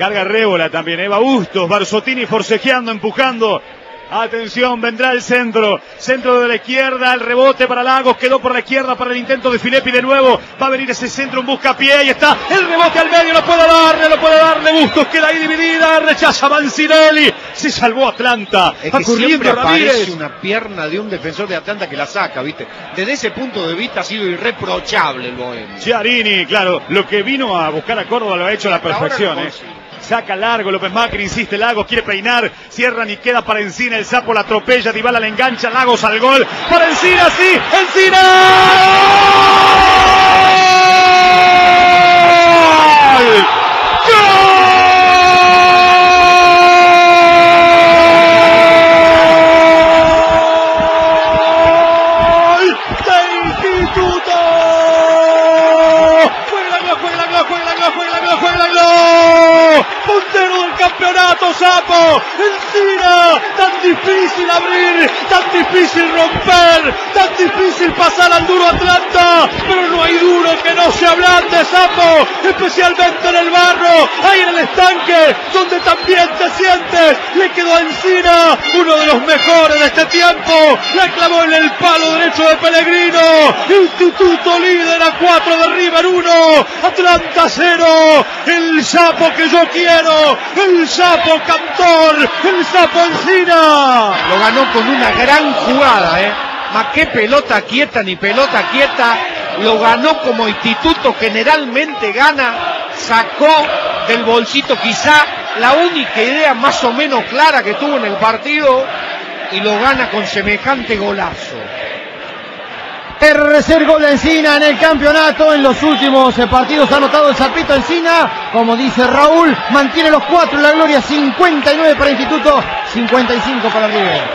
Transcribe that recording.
Carga Rébola también, Eva Bustos, Barzotini forcejeando, empujando. Atención, vendrá el centro. Centro de la izquierda, el rebote para Lagos, quedó por la izquierda para el intento de Filepi de nuevo. Va a venir ese centro, un busca pie y está el rebote al medio, lo puede darle, lo puede darle. Bustos queda ahí dividida, rechaza Mancinelli. Se salvó Atlanta. Es que siempre aparece una pierna de un defensor de Atlanta que la saca, ¿viste? Desde ese punto de vista ha sido irreprochable el Bohemio. Chiarini, claro, lo que vino a buscar a Córdoba lo ha hecho a la perfección, ¿eh? Saca largo López Macri, insiste Lagos, quiere peinar, cierran y queda para Encina, el sapo la atropella, Dybala le engancha, Lagos al gol, para Encina, sí, Encina. Campeonato, Sapo. Encina, tan difícil abrir, tan difícil romper, tan difícil pasar al duro Atlanta. Pero no hay duro que no se ablande, Sapo. Especialmente en el barro, donde también te sientes. Le quedó Encina, uno de los mejores de este tiempo. La clavó en el palo derecho de Pellegrino. Instituto líder a 4 de River 1. Atlanta 0. El sapo que yo quiero. El sapo cantor. El sapo encina. Lo ganó con una gran jugada, ¿eh? Más que pelota quieta ni pelota quieta. Lo ganó como instituto generalmente gana. Sacó del bolsito quizá la única idea más o menos clara que tuvo en el partido y lo gana con semejante golazo. Tercer gol de Encina en el campeonato. En los últimos eh, partidos ha anotado el Zapito Encina. Como dice Raúl, mantiene los cuatro en la gloria. 59 para Instituto, 55 para River.